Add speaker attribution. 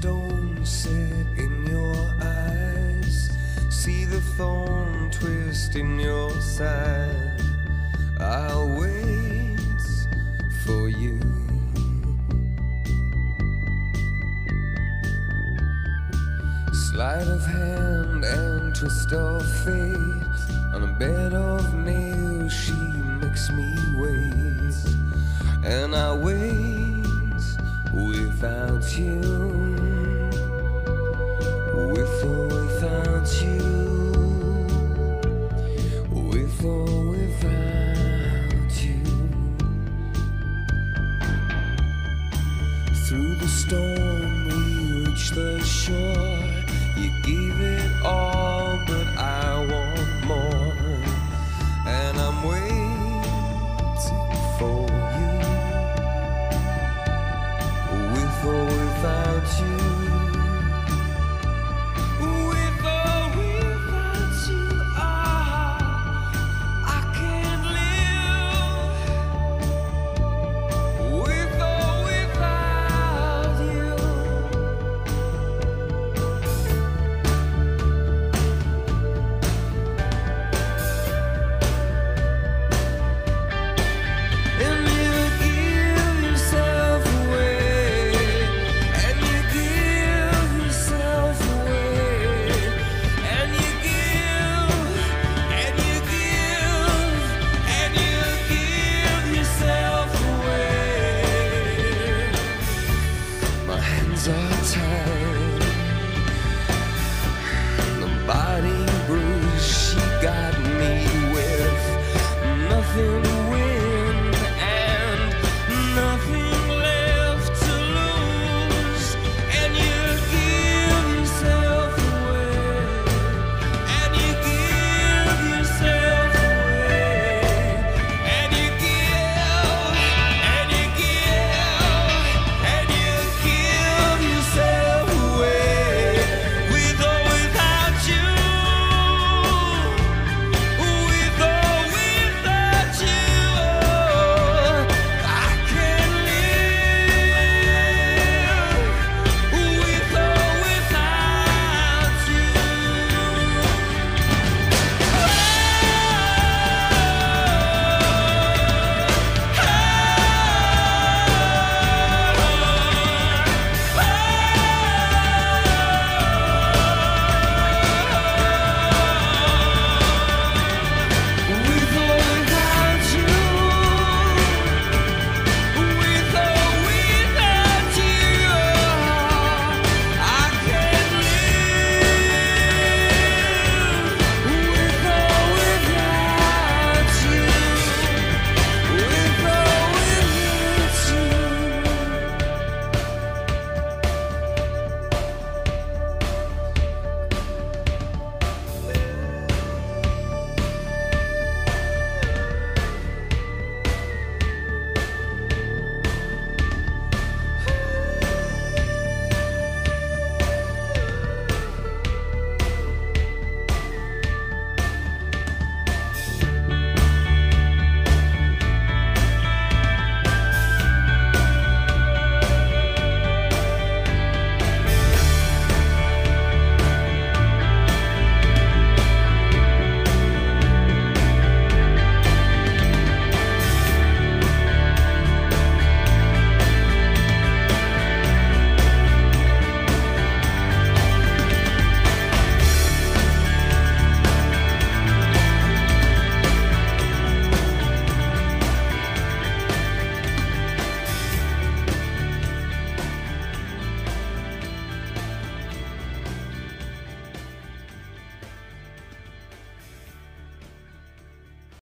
Speaker 1: stone set in your eyes. See the thorn twist in your side. I'll wait for you. Sleight of hand and twist of fate. On a bed of nails, she makes me wait. And I wait without you. Reach the shore. You gave it all.